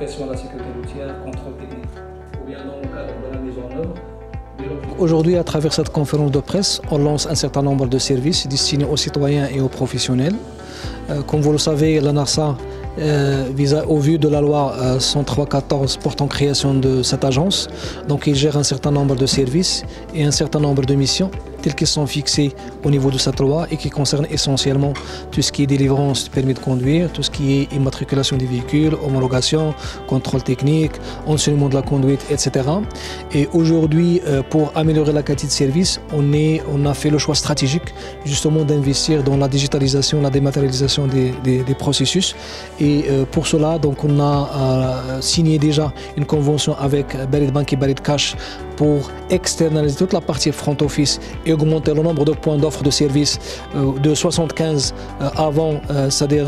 protection de la sécurité routière, contrôle technique, ou bien dans le cadre de la mise en œuvre. Aujourd'hui, à travers cette conférence de presse, on lance un certain nombre de services destinés aux citoyens et aux professionnels. Euh, comme vous le savez, la NARSA euh, au vu de la loi 103-14 euh, portant création de cette agence. Donc il gère un certain nombre de services et un certain nombre de missions telles qu'elles sont fixées au niveau de cette loi et qui concernent essentiellement tout ce qui est délivrance du permis de conduire, tout ce qui est immatriculation des véhicules, homologation, contrôle technique, enseignement de la conduite, etc. Et aujourd'hui, euh, pour améliorer la qualité de service, on, a fait le choix stratégique justement d'investir dans la digitalisation, la dématérialisation des, processus et euh, pour cela, donc, on a euh, signé déjà une convention avec Barid Bank et Barid Cash pour externaliser toute la partie front office augmenter le nombre de points d'offre de services euh, de 75 avant, c'est-à-dire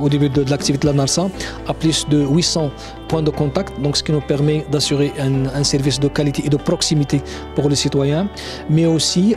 au début de, l'activité de la NARSA, à plus de 800 points de contact, donc ce qui nous permet d'assurer un, service de qualité et de proximité pour les citoyens. Mais aussi,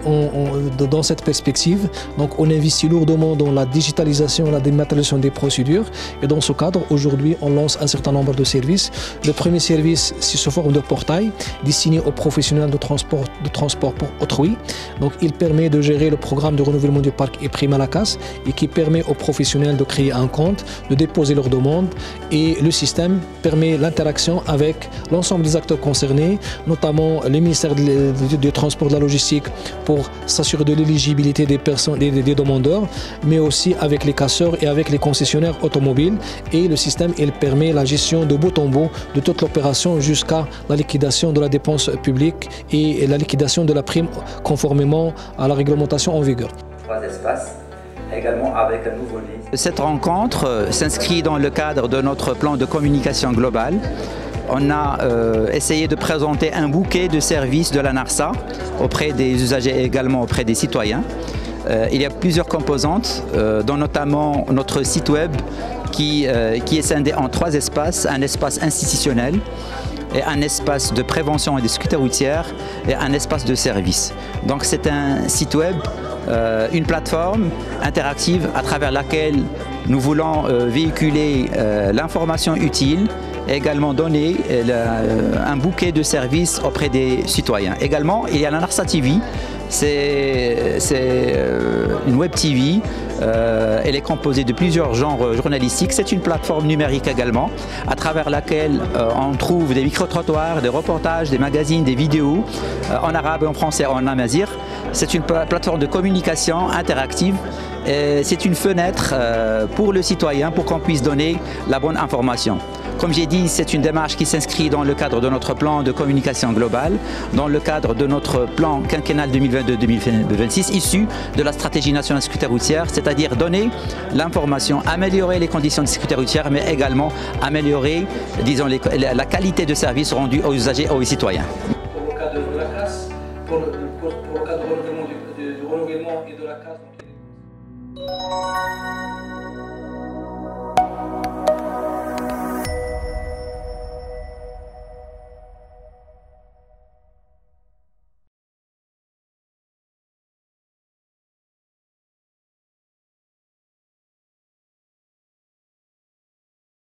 dans cette perspective, donc on investit lourdement dans la digitalisation, la dématérialisation des procédures. Et dans ce cadre, aujourd'hui, on lance un certain nombre de services. Le premier service, c'est sous forme de portail destiné aux professionnels de transport, de transport pour autrui. Donc, il permet de gérer le programme de renouvellement du parc et prime à la casse et qui permet aux professionnels de créer un compte, de déposer leurs demandes et le système permet l'interaction avec l'ensemble des acteurs concernés, notamment les ministères du transport de la logistique pour s'assurer de l'éligibilité des personnes, des, demandeurs, mais aussi avec les casseurs et avec les concessionnaires automobiles. Et le système, il permet la gestion de bout en bout de toute l'opération jusqu'à la liquidation de la dépense publique et la liquidation de la prime conformément à la réglementation en vigueur. Trois espaces également avec un nouveau Cette rencontre euh, s'inscrit dans le cadre de notre plan de communication globale. On a euh, essayé de présenter un bouquet de services de la NARSA auprès des usagers et également auprès des citoyens. Euh, il y a plusieurs composantes, dont notamment notre site web qui, qui est scindé en trois espaces. Un espace institutionnel, et un espace de prévention et de sécurité routière et un espace de service. Donc c'est un site web euh, une plateforme interactive à travers laquelle nous voulons euh, véhiculer euh, l'information utile et également donner un bouquet de services auprès des citoyens. Également, il y a la Narsa TV, c'est une web TV elle est composée de plusieurs genres journalistiques. C'est une plateforme numérique également, à travers laquelle on trouve des micro-trottoirs, des reportages, des magazines, des vidéos en arabe, en français, en amazir. C'est une plateforme de communication interactive. C'est une fenêtre euh, pour le citoyen pour qu'on puisse donner la bonne information. Comme j'ai dit, c'est une démarche qui s'inscrit dans le cadre de notre plan de communication globale, dans le cadre de notre plan quinquennal 2022-2026, issu de la stratégie nationale de sécurité routière, c'est-à-dire donner l'information, améliorer les conditions de sécurité routière, mais également améliorer, disons, la qualité de service rendu aux usagers et aux citoyens. Pour le cas de la classe, pour le, du renouvellement et de la classe...